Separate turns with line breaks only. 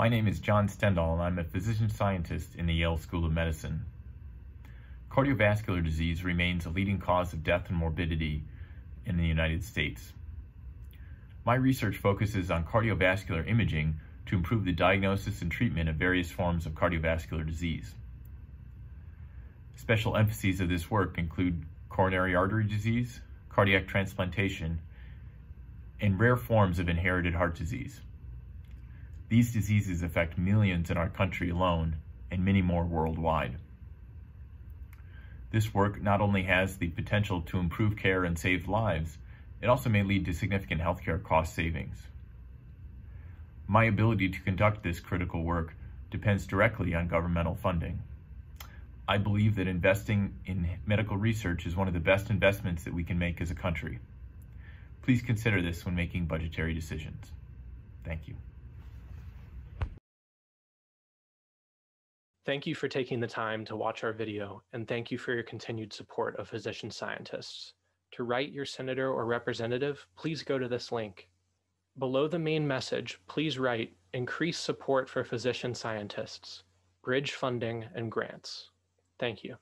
My name is John Stendahl and I'm a physician scientist in the Yale School of Medicine. Cardiovascular disease remains a leading cause of death and morbidity in the United States. My research focuses on cardiovascular imaging to improve the diagnosis and treatment of various forms of cardiovascular disease. Special emphases of this work include coronary artery disease, cardiac transplantation, and rare forms of inherited heart disease. These diseases affect millions in our country alone and many more worldwide. This work not only has the potential to improve care and save lives, it also may lead to significant healthcare cost savings. My ability to conduct this critical work depends directly on governmental funding. I believe that investing in medical research is one of the best investments that we can make as a country. Please consider this when making budgetary decisions. Thank you.
Thank you for taking the time to watch our video, and thank you for your continued support of physician scientists. To write your senator or representative, please go to this link. Below the main message, please write Increase support for physician scientists, bridge funding and grants. Thank you.